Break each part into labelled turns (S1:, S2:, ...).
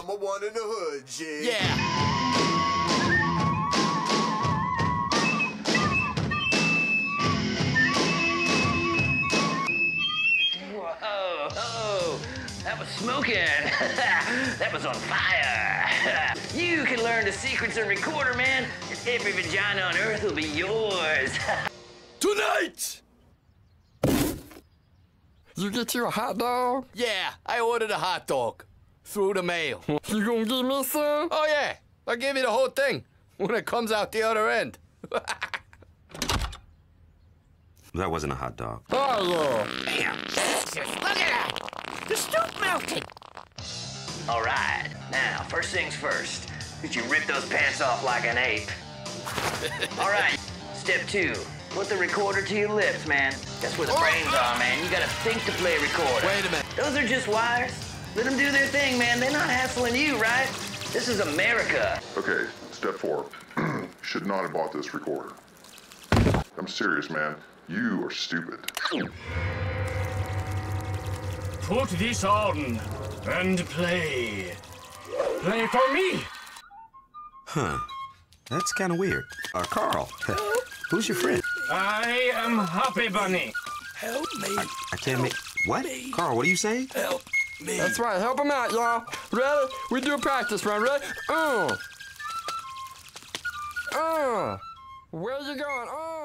S1: number one in the hood, G.
S2: Yeah.
S3: Whoa, oh, that was smoking. that was on fire. you can learn the secrets of recorder, man, and every vagina on earth will be yours.
S2: Tonight!
S4: You get you a hot dog?
S2: Yeah, I ordered a hot dog. Through the mail.
S4: You gonna give me some?
S2: Oh, yeah. I'll give you the whole thing when it comes out the other end.
S5: That wasn't a hot dog.
S4: Oh, Lord. yeah.
S3: Look at that! The stoop melted! All right, now, first things first. Did you rip those pants off like an ape? All right, step two. Put the recorder to your lips, man. That's where the oh, brains uh, are, man. You gotta think to play a recorder.
S2: Wait a minute.
S3: Those are just wires. Let them do their thing, man. They're not hassling you, right? This is America.
S6: Okay, step four. Should not have bought this recorder. I'm serious, man. You are stupid.
S7: Put this on and play. Play for me.
S5: Huh. That's kind of weird. Uh, Carl, who's your friend?
S7: I am Hoppy Bunny.
S1: Help me.
S5: I, I can't make. What? Carl, what are you saying?
S1: Help
S4: That's right. Help him out, y'all. Ready? We do a practice run. Ready? Uh. Uh. Where you going? Uh.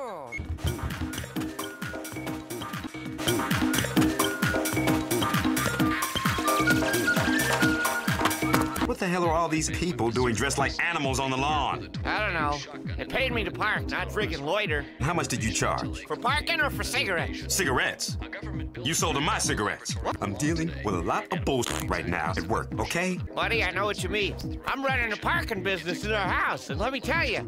S5: The hell are all these people doing dressed like animals on the lawn?
S8: I don't know. They paid me to park, not freaking loiter.
S5: How much did you charge?
S8: For parking or for cigarettes?
S5: Cigarettes. You sold them my cigarettes. I'm dealing with a lot of bullshit right now at work, okay?
S8: Buddy, I know what you mean. I'm running a parking business in our house, and let me tell you,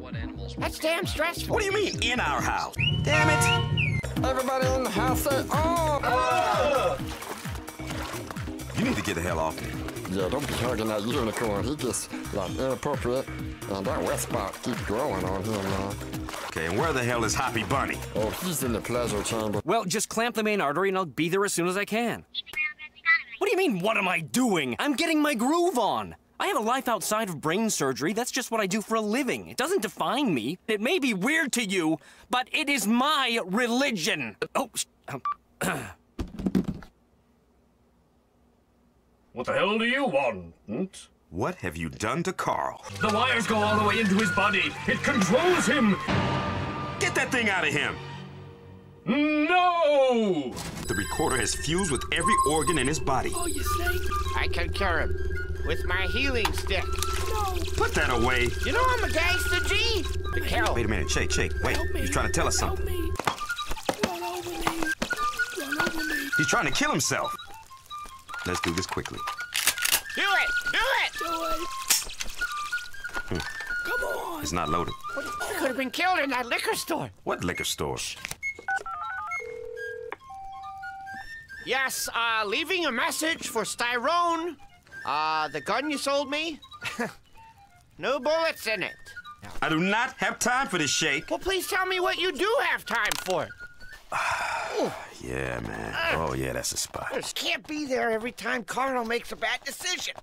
S8: that's damn stressful.
S5: What do you mean, in our house? Damn it!
S4: Everybody in the house say, oh.
S5: You need to get the hell off me.
S4: Yeah, don't be hugging that unicorn. He just, like, inappropriate. And that wet spot keeps growing on him now.
S5: Okay, and where the hell is Hoppy Bunny?
S4: Oh, he's in the pleasure chamber.
S9: Well, just clamp the main artery and I'll be there as soon as I can. What do you mean, what am I doing? I'm getting my groove on. I have a life outside of brain surgery. That's just what I do for a living. It doesn't define me. It may be weird to you, but it is my religion. Oh, oh.
S7: What the hell do you want?
S5: What have you done to Carl?
S7: The wires go all the way into his body. It controls him.
S5: Get that thing out of him!
S7: No!
S5: The recorder has fused with every organ in his body.
S1: Oh, you think?
S8: I can cure him with my healing stick. No.
S5: Put that away.
S8: You know I'm a gangster, G. The kill.
S5: Wait a minute, Shake, Shake. Wait,
S1: Help me.
S5: he's trying to tell us
S1: Help
S5: something.
S1: me. Run over me. Run over me.
S5: He's trying to kill himself. Let's do this quickly.
S8: Do it! Do it!
S1: Do it. Come on.
S5: It's not loaded.
S8: You could have been killed in that liquor store.
S5: What liquor store?
S8: Yes, uh, leaving a message for Styrone. Uh, the gun you sold me? no bullets in it.
S5: I do not have time for this Shake.
S8: Well, please tell me what you do have time for.
S5: Yeah, man. Ah! Oh, yeah, that's a spot.
S8: Just can't be there every time Carl makes a bad decision.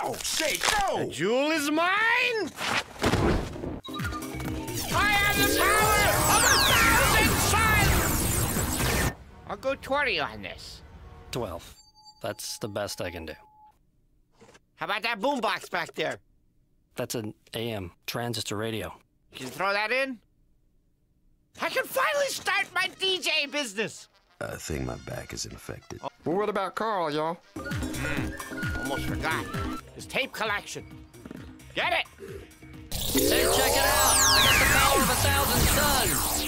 S5: Ow, Say no!
S8: The jewel is mine! I have the power of a thousand suns! I'll go 20 on this.
S9: 12. That's the best I can do.
S8: How about that boombox back there?
S9: That's an AM transistor radio.
S8: You Can you throw that in? I can finally start my DJ business!
S5: I think my back is infected.
S4: Well, what about Carl, y'all?
S8: Hmm, almost forgot. His tape collection. Get it!
S3: Hey, check it out! I got the power of a thousand suns!